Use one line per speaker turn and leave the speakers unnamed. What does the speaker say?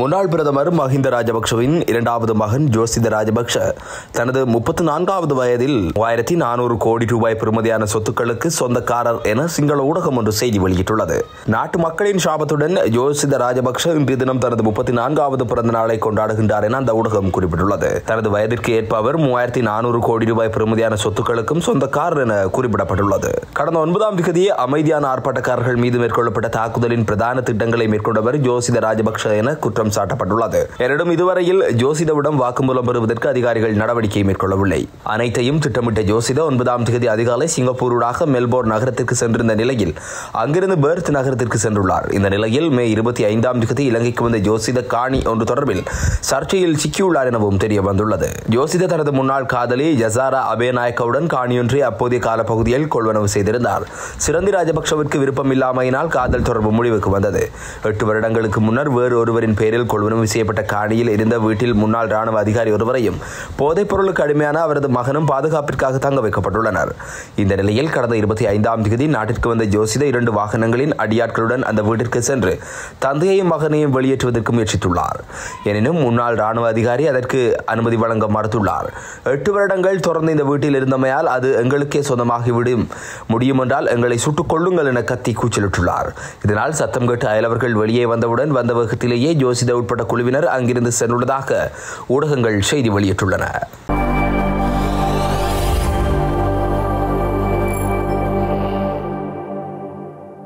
முன்னாள் பிரதமர் மஹிந்த ராஜபக்சவின் இரண்டாவது மகன் ஜோசித ராஜபக்ஷ தனது முப்பத்தி நான்காவது வயதில் மூவாயிரத்தி நானூறு கோடி ரூபாய் பெறுமதியான சொத்துக்களுக்கு சொந்தக்காரர் என சிங்கள ஊடகம் ஒன்று செய்தி வெளியிட்டுள்ளது. நாட்டு மக்களின் சாபத்துடன் ஜோசித ராஜபக்ஷ இன்றைய தினம் தனது முப்பத்தி நான்காவது பிறந்த நாளை கொண்டாடுகின்றார் என அந்த ஊடகம் குறிப்பிட்டுள்ளது. தனது வயதிற்கு ஏற்ப அவர் மூவாயிரத்தி நானூறு கோடி ரூபாய் பெறுமதியான சொத்துக்களுக்கும் சொந்தக்காரர் என குறிப்பிடப்பட்டுள்ளது. கடந்த ஒன்பதாம் திகதி அமைதியான ஆர்ப்பாட்டக்காரர்கள் மீது மேற்கொள்ளப்பட்ட தாக்குதலின் பிரதான திட்டங்களை மேற்கொண்டவர் ஜோசித ராஜபக்ஷ என குற்றம் குற்றம் சாட்டப்பட்டுள்ளது. எனினும் இதுவரையில் ஜோசிதவிடம் வாக்குமூலம் பெறுவதற்கு அதிகாரிகள் நடவடிக்கை மேற்கொள்ளவில்லை. அனைத்தையும் திட்டமிட்ட ஜோசித ஒன்பதாம் தேதி அதிகாலை சிங்கப்பூரூடாக மெல்போர்ன் நகரத்திற்கு சென்றிருந்த நிலையில் அங்கிருந்து பெர்த் நகரத்திற்கு சென்றுள்ளார். இந்த நிலையில் மே இருபத்தி ஐந்தாம் தேதி இலங்கைக்கு வந்த ஜோசித காணி ஒன்று தொடர்பில் சர்ச்சையில் சிக்கியுள்ளார் எனவும் தெரிய வந்துள்ளது. ஜோசித தனது முன்னாள் காதலி ஜசாரா அபேநாயக்கவுடன் காணியொன்றை அப்போதைய காலப்பகுதியில் கொள்வனவு செய்திருந்தார். சிறந்தி ராஜபக்சவிற்கு விருப்பம் இல்லாமையினால் காதல் தொடர்பு முடிவுக்கு வந்தது. எட்டு வருடங்களுக்கு முன்னர் வேறு ஒருவரின் பேரில் கொள்வனவு செய்யப்பட்ட காணியில் இருந்த வீட்டில் முன்னாள் ராணுவ அதிகாரி ஒருவரையும் போதைப் பொருளுக்கு அடிமையான அவரது மகனும் பாதுகாப்பிற்காக தங்க வைக்கப்பட்டுள்ளனர். இந்த நிலையில் கடந்த இருபத்தி ஐந்தாம் தேதி நாட்டிற்கு வந்த ஜோசித இரண்டு வாகனங்களின் அடியாட்களுடன் அந்த வீட்டிற்கு சென்று தந்தையையும் மகனையும் வெளியேற்றுவதற்கு முயற்சித்துள்ளார். எனினும் முன்னாள் ராணுவ அதிகாரி அதற்கு அனுமதி வழங்க மறுத்துள்ளார். எட்டு வருடங்கள் தொடர்ந்து இந்த வீட்டில் இருந்தமையால் அது எங்களுக்கே சொந்தமாகிவிடும். முடியும் என்றால் எங்களை சுட்டுக் கொள்ளுங்கள் என கத்தி கூச்சலிட்டுள்ளார். இதனால் சத்தம் கேட்டு அயலவர்கள் வெளியே வந்தவுடன் வந்த வேகத்திலேயே ஜோசித உட்பட்ட குழுவினர் அங்கிருந்து சென்றுள்ளதாக ஊடகங்கள் செய்தி வெளியிட்டுள்ளன.